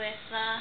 with uh,